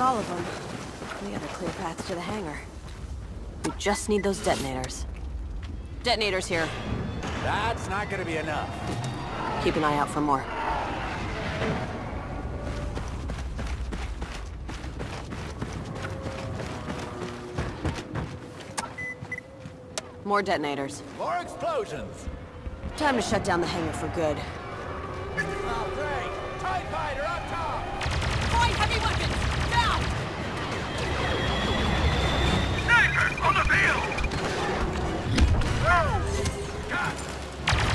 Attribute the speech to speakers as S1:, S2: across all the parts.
S1: all of them. We got a clear path to the hangar. We just need those detonators. Detonators here.
S2: That's not gonna be enough.
S1: Keep an eye out for more. More detonators.
S2: More explosions!
S1: Time to shut down the hangar for good.
S2: Oh, great! TIE fighter up top!
S1: Find heavy weapons!
S3: On the field!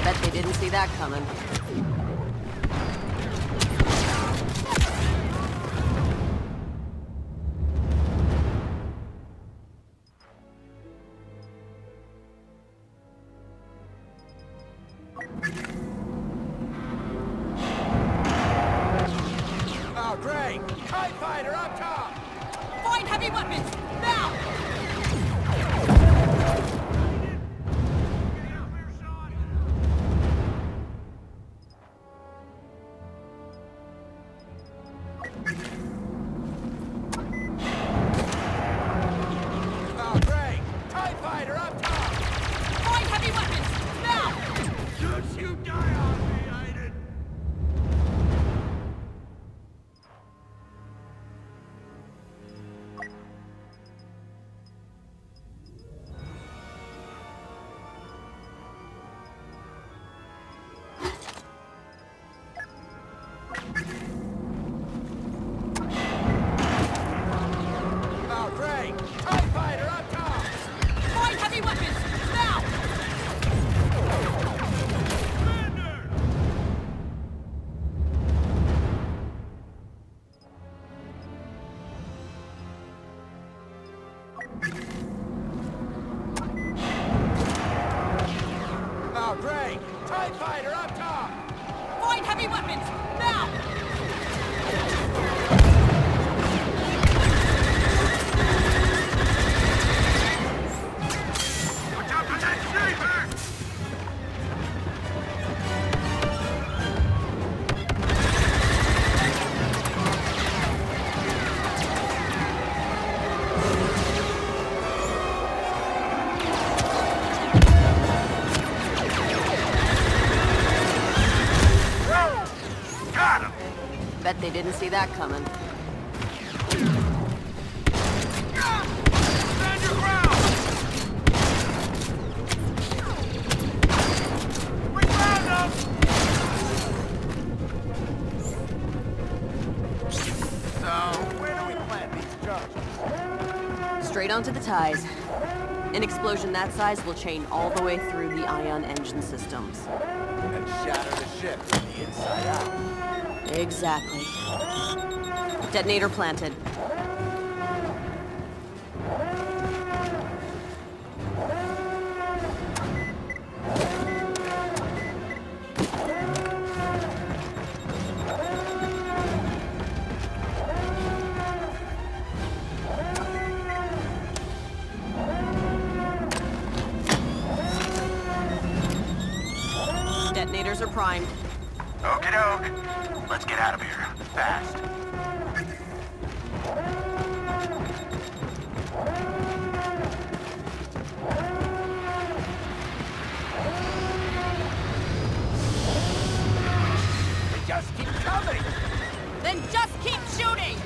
S1: Bet they didn't see that coming.
S2: Oh, great! TIE fighter up top!
S1: Find heavy weapons!
S2: Fighter up top!
S1: Find heavy weapons! Now!
S3: Don't you die
S2: TIE fighter up top!
S1: Find heavy weapons! Now! Bet they didn't see that coming. Straight onto the ties. An explosion that size will chain all the way through the ion engine systems.
S2: And shatter the ship from the inside out.
S1: Exactly. Detonator planted. Detonators are primed.
S3: Okie doke. Let's get out of here. Fast.
S2: They just keep coming!
S1: Then just keep shooting!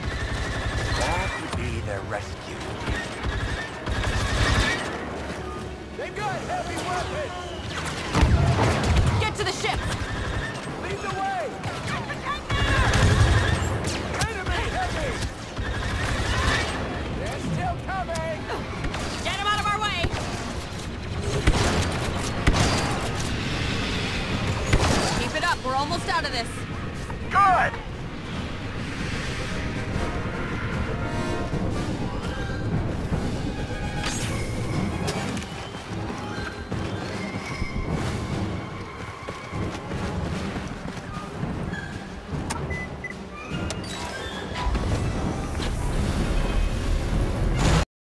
S2: That would be their rescue.
S1: Almost out of this.
S3: Good!